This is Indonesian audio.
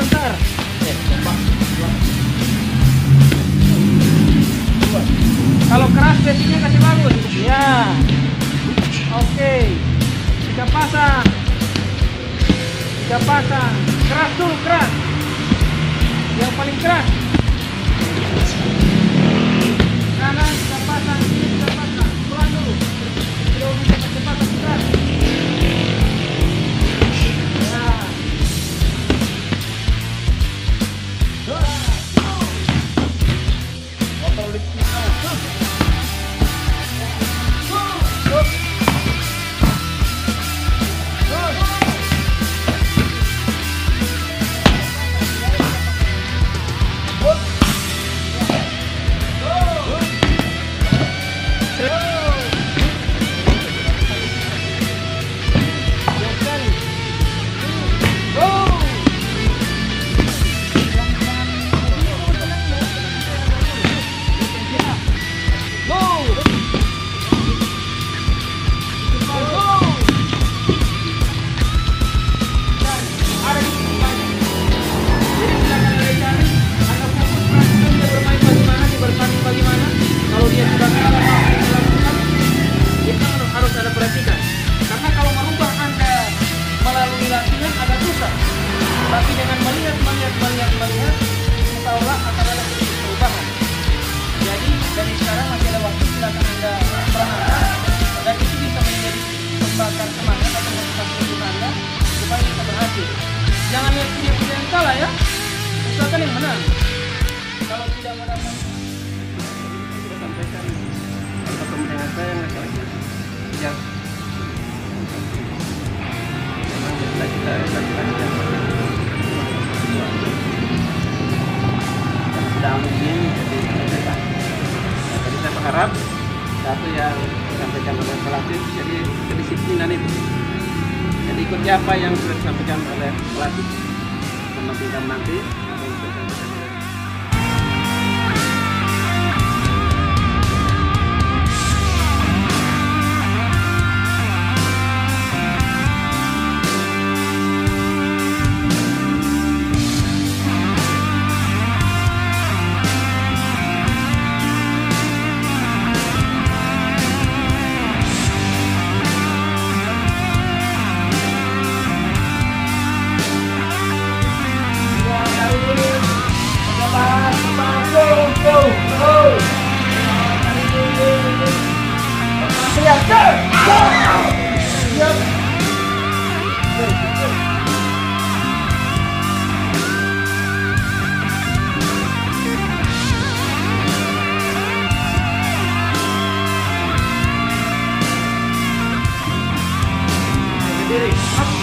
sebentar. Kalau keras besinya kasih bagus. Ya. Oke. Tiga pasang. Tiga pasang. Keras dulu, keras. Yang paling keras. Tapi dengan melihat, melihat, melihat, melihat, insya Allah akan ada perubahan. Jadi dari sekarang masih ada waktu silakan Anda perhatikan dan itu bisa menjadi pembakar semangat atau motivasi untuk Anda supaya bisa berhasil. Jangan lihat punya punya yang kalah ya, usahakan yang menang. Kalau tidak mendapat sudah sampaikan dengan saya masalahnya yang berharap satu yang disampaikan oleh pelatih jadi kedisiplinan itu. Jadi ikuti apa yang sudah disampaikan oleh pelatih mementingkan nanti city.